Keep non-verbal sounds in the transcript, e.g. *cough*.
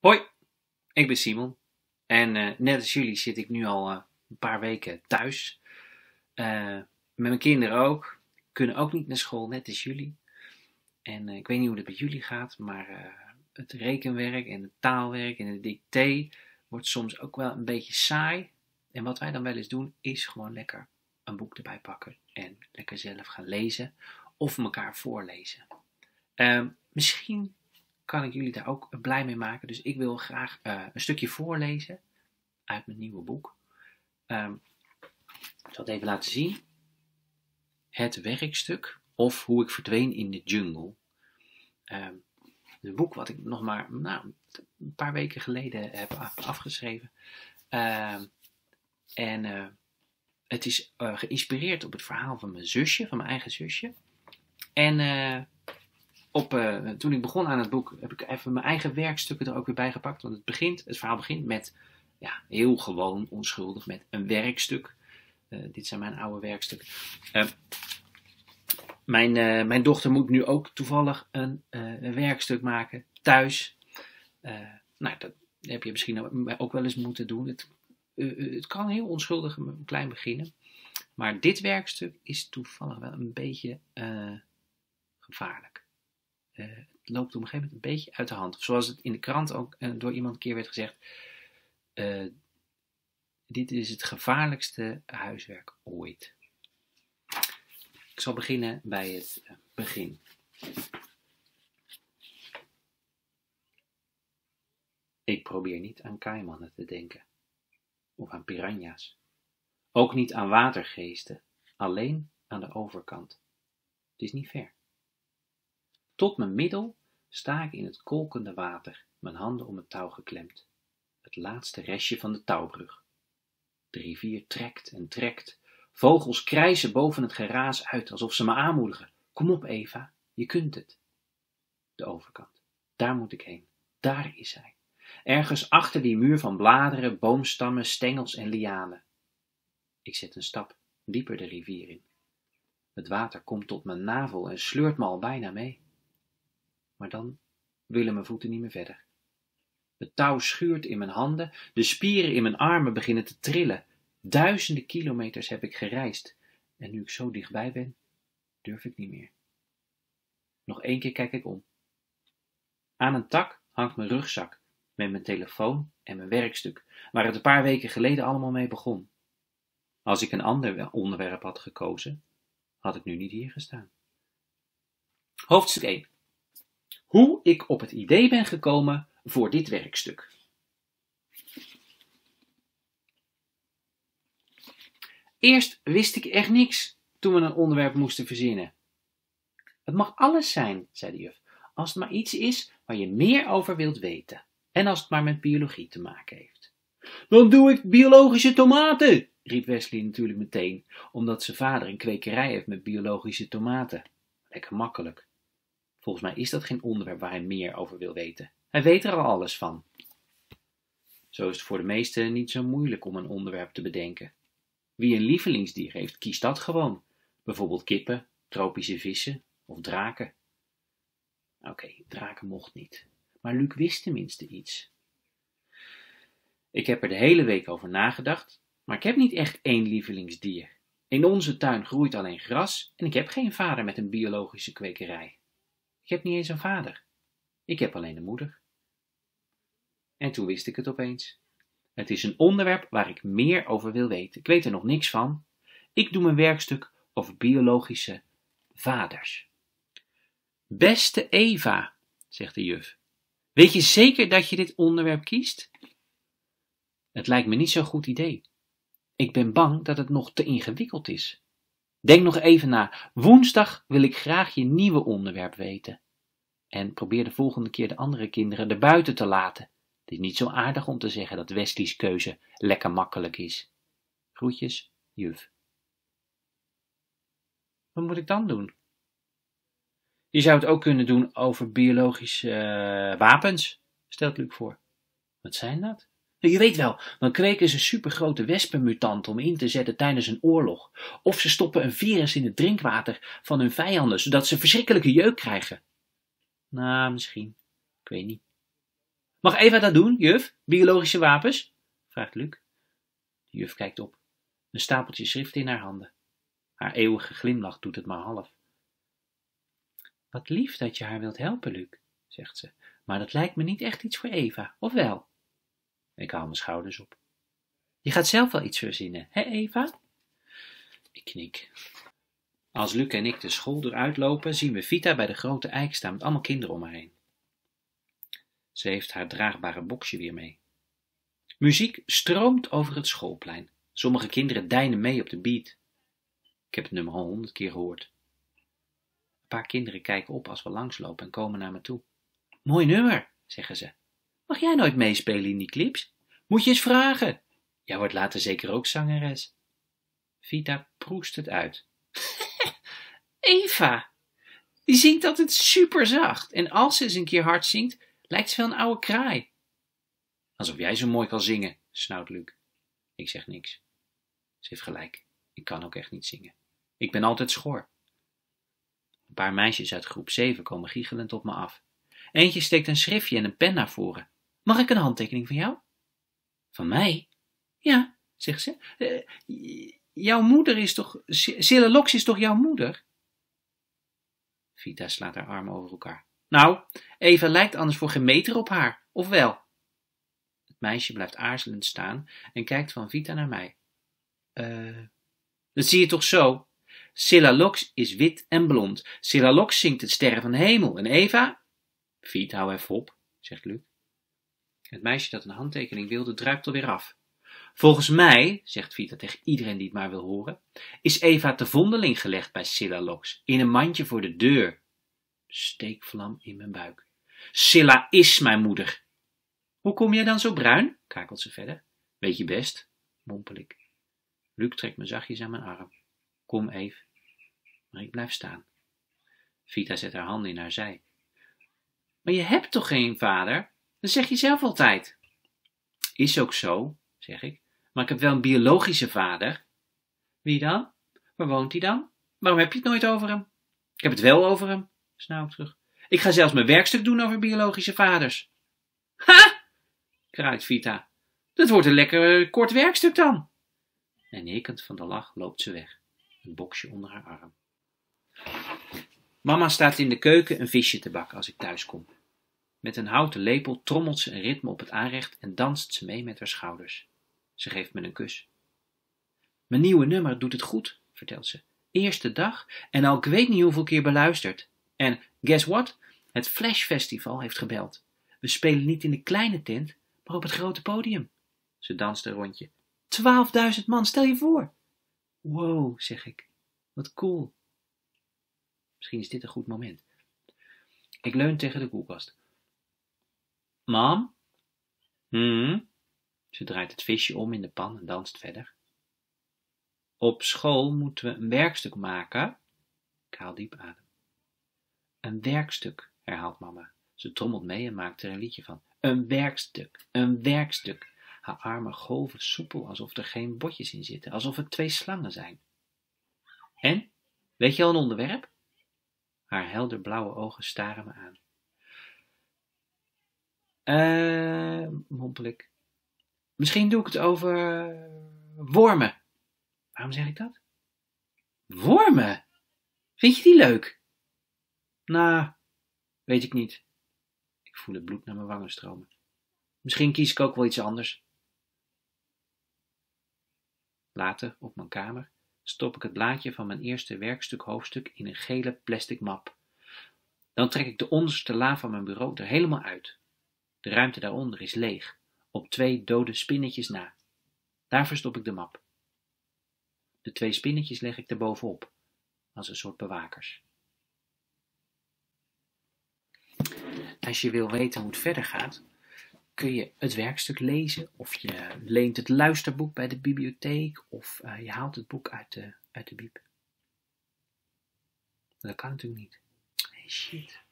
Hoi, ik ben Simon. En eh, net als jullie zit ik nu al eh, een paar weken thuis. Eh, met mijn kinderen ook. Kunnen ook niet naar school, net als jullie. En ik weet niet hoe het bij jullie gaat, maar het rekenwerk en het taalwerk en het dicté wordt soms ook wel een beetje saai. En wat wij dan wel eens doen, is gewoon lekker een boek erbij pakken en lekker zelf gaan lezen of elkaar voorlezen. misschien kan ik jullie daar ook blij mee maken. Dus ik wil graag uh, een stukje voorlezen uit mijn nieuwe boek. Um, ik zal het even laten zien. Het werkstuk of hoe ik verdween in de jungle. Um, een boek wat ik nog maar nou, een paar weken geleden heb afgeschreven. Um, en uh, het is uh, geïnspireerd op het verhaal van mijn zusje, van mijn eigen zusje. En op, uh, toen ik begon aan het boek, heb ik even mijn eigen werkstukken er ook weer bij gepakt. Want het, begint, het verhaal begint met, ja, heel gewoon, onschuldig, met een werkstuk. Uh, dit zijn mijn oude werkstukken. Uh, mijn, mijn dochter moet nu ook toevallig een, een werkstuk maken, thuis. nou, dat heb je misschien ook wel eens moeten doen. Het, het kan heel onschuldig klein beginnen. Maar dit werkstuk is toevallig wel een beetje gevaarlijk. Het loopt op een gegeven moment een beetje uit de hand. Zoals het in de krant ook uh, door iemand een keer werd gezegd. Uh, dit is het gevaarlijkste huiswerk ooit. Ik zal beginnen bij het begin. Ik probeer niet aan kaimannen te denken. Of aan piranha's. Ook niet aan watergeesten. Alleen aan de overkant. Het is niet ver. Tot mijn middel sta ik in het kolkende water, mijn handen om het touw geklemd. Het laatste restje van de touwbrug. De rivier trekt en trekt. Vogels krijsen boven het geraas uit, alsof ze me aanmoedigen. Kom op, Eva, je kunt het. De overkant. Daar moet ik heen. Daar is hij. Ergens achter die muur van bladeren, boomstammen, stengels en lianen. Ik zet een stap dieper de rivier in. Het water komt tot mijn navel en sleurt me al bijna mee maar dan willen mijn voeten niet meer verder. Het touw schuurt in mijn handen, de spieren in mijn armen beginnen te trillen. Duizenden kilometers heb ik gereisd en nu ik zo dichtbij ben, durf ik niet meer. Nog één keer kijk ik om. Aan een tak hangt mijn rugzak met mijn telefoon en mijn werkstuk, waar het een paar weken geleden allemaal mee begon. Als ik een ander onderwerp had gekozen, had ik nu niet hier gestaan. Hoofdstuk 1 hoe ik op het idee ben gekomen voor dit werkstuk. Eerst wist ik echt niks toen we een onderwerp moesten verzinnen. Het mag alles zijn, zei de juf, als het maar iets is waar je meer over wilt weten en als het maar met biologie te maken heeft. Dan doe ik biologische tomaten, riep Wesley natuurlijk meteen, omdat zijn vader een kwekerij heeft met biologische tomaten. Lekker makkelijk. Volgens mij is dat geen onderwerp waar hij meer over wil weten. Hij weet er al alles van. Zo is het voor de meesten niet zo moeilijk om een onderwerp te bedenken. Wie een lievelingsdier heeft, kiest dat gewoon. Bijvoorbeeld kippen, tropische vissen of draken. Oké, draken mocht niet. Maar Luc wist tenminste iets. Ik heb er de hele week over nagedacht, maar ik heb niet echt één lievelingsdier. In onze tuin groeit alleen gras en ik heb geen vader met een biologische kwekerij. Ik heb niet eens een vader. Ik heb alleen een moeder. En toen wist ik het opeens. Het is een onderwerp waar ik meer over wil weten. Ik weet er nog niks van. Ik doe mijn werkstuk over biologische vaders. Beste Eva, zegt de juf, weet je zeker dat je dit onderwerp kiest? Het lijkt me niet zo'n goed idee. Ik ben bang dat het nog te ingewikkeld is. Denk nog even na. Woensdag wil ik graag je nieuwe onderwerp weten. En probeer de volgende keer de andere kinderen erbuiten te laten. Het is niet zo aardig om te zeggen dat Wesley's keuze lekker makkelijk is. Groetjes, juf. Wat moet ik dan doen? Je zou het ook kunnen doen over biologische uh, wapens, stelt Luc voor. Wat zijn dat? Nou, je weet wel, dan kweken ze supergrote wespenmutanten om in te zetten tijdens een oorlog. Of ze stoppen een virus in het drinkwater van hun vijanden, zodat ze verschrikkelijke jeuk krijgen. Nou, misschien. Ik weet niet. Mag Eva dat doen, juf? Biologische wapens? vraagt Luc. De juf kijkt op. Een stapeltje schrift in haar handen. Haar eeuwige glimlach doet het maar half. Wat lief dat je haar wilt helpen, Luc, zegt ze. Maar dat lijkt me niet echt iets voor Eva, of wel? Ik haal mijn schouders op. Je gaat zelf wel iets verzinnen, hè Eva? Ik knik. Als Luc en ik de school eruit lopen, zien we Vita bij de grote eik staan met allemaal kinderen om haar heen. Ze heeft haar draagbare boxje weer mee. Muziek stroomt over het schoolplein. Sommige kinderen deinen mee op de beat. Ik heb het nummer al honderd keer gehoord. Een paar kinderen kijken op als we langslopen en komen naar me toe. Mooi nummer, zeggen ze. Mag jij nooit meespelen in die clips? Moet je eens vragen. Jij wordt later zeker ook zangeres. Vita proest het uit. *laughs* Eva, die zingt altijd super zacht. En als ze eens een keer hard zingt, lijkt ze wel een oude kraai. Alsof jij zo mooi kan zingen, snauwt Luc. Ik zeg niks. Ze heeft gelijk. Ik kan ook echt niet zingen. Ik ben altijd schor. Een paar meisjes uit groep 7 komen giechelend op me af. Eentje steekt een schriftje en een pen naar voren. Mag ik een handtekening van jou? Van mij? Ja, zegt ze. Uh, jouw moeder is toch... Sille Lox is toch jouw moeder? Vita slaat haar armen over elkaar. Nou, Eva lijkt anders voor geen meter op haar, of wel? Het meisje blijft aarzelend staan en kijkt van Vita naar mij. Eh, dat zie je toch zo? Silla Lox is wit en blond. Silla Lox zingt het sterren van de hemel. En Eva? Vita, hou even op, zegt Luc. Het meisje dat een handtekening wilde, druipt alweer af. Volgens mij, zegt Vita tegen iedereen die het maar wil horen, is Eva te vondeling gelegd bij Silla Lox, in een mandje voor de deur. Steekvlam in mijn buik. Silla is mijn moeder. Hoe kom jij dan zo bruin? kakelt ze verder. Weet je best, mompel ik. Luc trekt me zachtjes aan mijn arm. Kom, Eve. Maar ik blijf staan. Vita zet haar handen in haar zij. Maar je hebt toch geen vader? Dat zeg je zelf altijd. Is ook zo, zeg ik. Maar ik heb wel een biologische vader. Wie dan? Waar woont hij dan? Waarom heb je het nooit over hem? Ik heb het wel over hem, snauw terug. Ik ga zelfs mijn werkstuk doen over biologische vaders. Ha! kraait Vita. Dat wordt een lekker kort werkstuk dan. En hekend van de lach loopt ze weg, een boksje onder haar arm. Mama staat in de keuken een visje te bakken als ik thuis kom. Met een houten lepel trommelt ze een ritme op het aanrecht en danst ze mee met haar schouders. Ze geeft me een kus. Mijn nieuwe nummer doet het goed, vertelt ze. Eerste dag en al ik weet niet hoeveel keer beluisterd. En guess what? Het Flash Festival heeft gebeld. We spelen niet in de kleine tent, maar op het grote podium. Ze danst een rondje. Twaalfduizend man, stel je voor. Wow, zeg ik. Wat cool. Misschien is dit een goed moment. Ik leun tegen de koelkast. Mam? Hmm? Ze draait het visje om in de pan en danst verder. Op school moeten we een werkstuk maken. Ik haal diep adem. Een werkstuk, herhaalt mama. Ze trommelt mee en maakt er een liedje van. Een werkstuk, een werkstuk. Haar armen golven soepel alsof er geen botjes in zitten, alsof het twee slangen zijn. En? Weet je al een onderwerp? Haar helder blauwe ogen staren me aan. Uh, mompel ik. Misschien doe ik het over wormen. Waarom zeg ik dat? Wormen? Vind je die leuk? Nou, weet ik niet. Ik voel het bloed naar mijn wangen stromen. Misschien kies ik ook wel iets anders. Later, op mijn kamer, stop ik het blaadje van mijn eerste werkstuk hoofdstuk in een gele plastic map. Dan trek ik de onderste la van mijn bureau er helemaal uit. De ruimte daaronder is leeg, op twee dode spinnetjes na. Daar verstop ik de map. De twee spinnetjes leg ik er bovenop, als een soort bewakers. Als je wil weten hoe het verder gaat, kun je het werkstuk lezen of je leent het luisterboek bij de bibliotheek of uh, je haalt het boek uit de, uit de bieb. Dat kan natuurlijk niet. Hey, shit.